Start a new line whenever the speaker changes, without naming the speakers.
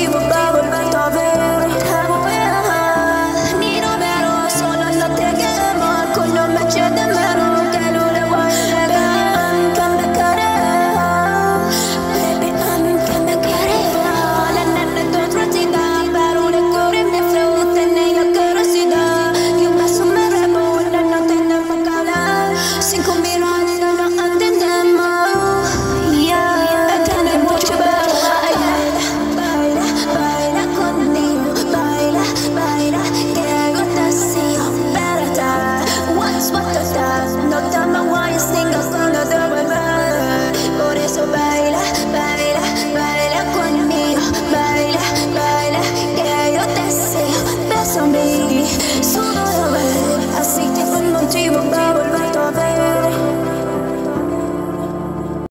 tengo un